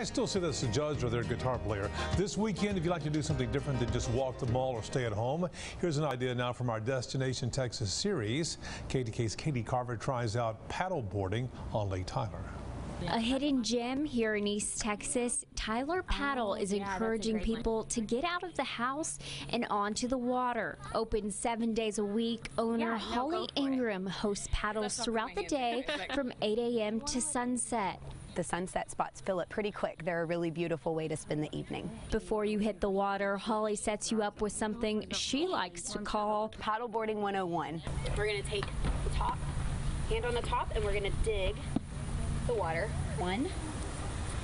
I still see this as a judge or their guitar player. This weekend, if you'd like to do something different than just walk the mall or stay at home, here's an idea now from our Destination Texas series. KETK's Katie Carver tries out paddle boarding on Lake Tyler. A hidden gem here in East Texas, Tyler Paddle oh, is yeah, that's a encouraging people to get out of the house and onto the water. Open seven days a week, owner Holly go for it. Ingram hosts paddles throughout the day from 8 a.m. to sunset. The sunset spots fill up pretty quick. They're a really beautiful way to spend the evening. Before you hit the water, Holly sets you up with something she likes to call Paddleboarding 101. We're gonna take the top, hand on the top, and we're gonna dig the water. One.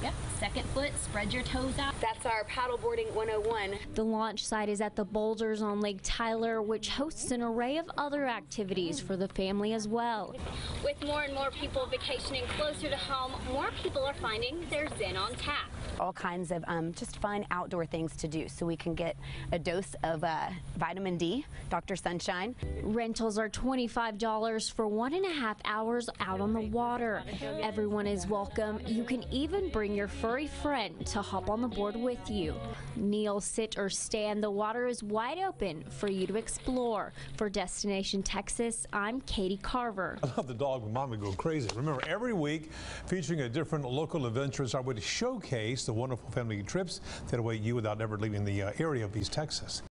Yep. Second foot, spread your toes out. That's our paddleboarding 101. The launch site is at the Boulders on Lake Tyler, which hosts an array of other activities for the family as well. With more and more people vacationing closer to home, more people are finding their Zen on tap. All kinds of um, just fun outdoor things to do so we can get a dose of uh, vitamin D, Dr. Sunshine. Rentals are $25 for one and a half hours out on the water. Everyone is welcome. You can even bring your furry friend to hop on the board with you. Kneel, sit, or stand. The water is wide open for you to explore. For Destination Texas, I'm Katie Carver. I love the dog when mama go crazy. Remember, every week featuring a different local adventure I would showcase the wonderful family trips that await you without ever leaving the uh, area of East Texas.